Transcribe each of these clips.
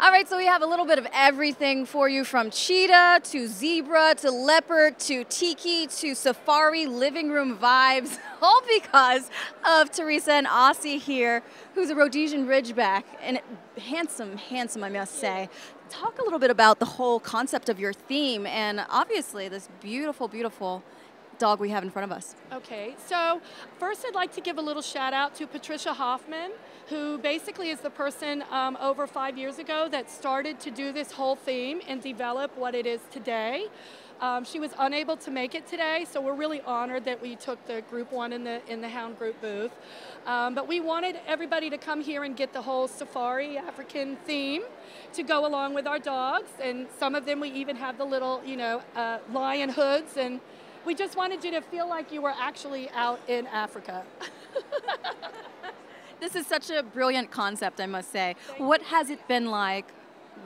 All right, so we have a little bit of everything for you from cheetah to zebra to leopard to tiki to safari living room vibes, all because of Theresa and Aussie here, who's a Rhodesian Ridgeback and handsome, handsome, I must say. Talk a little bit about the whole concept of your theme and obviously this beautiful, beautiful dog we have in front of us. Okay, so first I'd like to give a little shout out to Patricia Hoffman, who basically is the person um, over five years ago that started to do this whole theme and develop what it is today. Um, she was unable to make it today, so we're really honored that we took the group one in the in the Hound Group booth. Um, but we wanted everybody to come here and get the whole safari African theme to go along with our dogs, and some of them we even have the little you know uh, lion hoods and we just wanted you to feel like you were actually out in Africa. this is such a brilliant concept, I must say. Thank what has it been like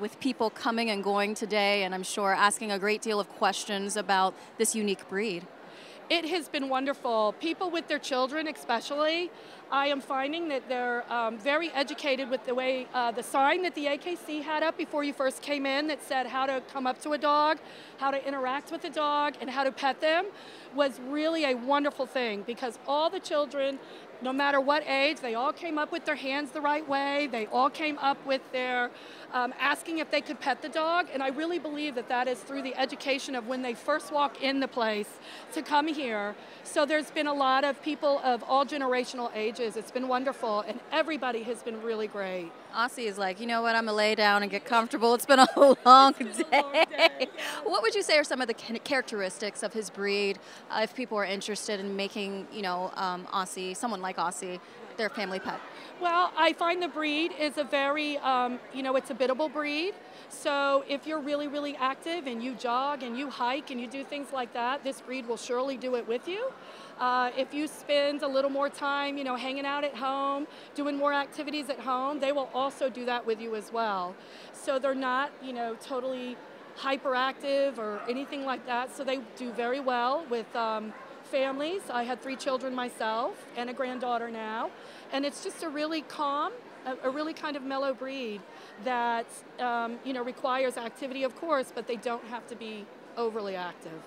with people coming and going today, and I'm sure asking a great deal of questions about this unique breed? It has been wonderful. People with their children, especially, I am finding that they're um, very educated with the way uh, the sign that the AKC had up before you first came in that said how to come up to a dog, how to interact with a dog, and how to pet them was really a wonderful thing because all the children no matter what age, they all came up with their hands the right way. They all came up with their um, asking if they could pet the dog. And I really believe that that is through the education of when they first walk in the place to come here. So there's been a lot of people of all generational ages. It's been wonderful, and everybody has been really great. Aussie is like, you know what, I'm gonna lay down and get comfortable. It's been a long day. A long day what would you say are some of the characteristics of his breed uh, if people are interested in making, you know, um, Aussie, someone like Aussie, their family pet? Well, I find the breed is a very, um, you know, it's a biddable breed. So if you're really, really active and you jog and you hike and you do things like that, this breed will surely do it with you. Uh, if you spend a little more time, you know, hanging out at home, doing more activities at home, they will also do that with you as well. So they're not, you know, totally hyperactive or anything like that. So they do very well with um, families. I had three children myself and a granddaughter now. And it's just a really calm, a, a really kind of mellow breed that, um, you know, requires activity, of course, but they don't have to be overly active.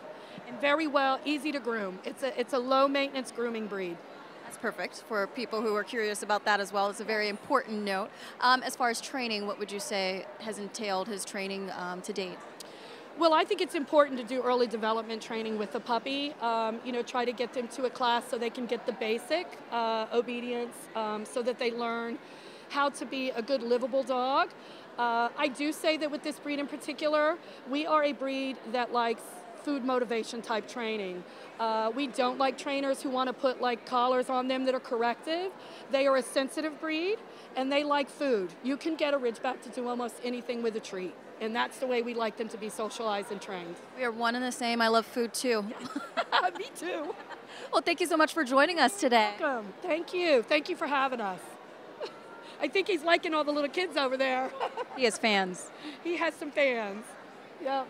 And very well, easy to groom. It's a, it's a low maintenance grooming breed. That's perfect for people who are curious about that as well. It's a very important note. Um, as far as training, what would you say has entailed his training um, to date? Well, I think it's important to do early development training with the puppy. Um, you know, try to get them to a class so they can get the basic uh, obedience, um, so that they learn how to be a good livable dog. Uh, I do say that with this breed in particular, we are a breed that likes food motivation type training. Uh, we don't like trainers who want to put like collars on them that are corrective. They are a sensitive breed and they like food. You can get a Ridgeback to do almost anything with a treat and that's the way we like them to be socialized and trained. We are one and the same. I love food too. Me too. Well, thank you so much for joining us today. Welcome. Thank you. Thank you for having us. I think he's liking all the little kids over there. he has fans. He has some fans. Yep.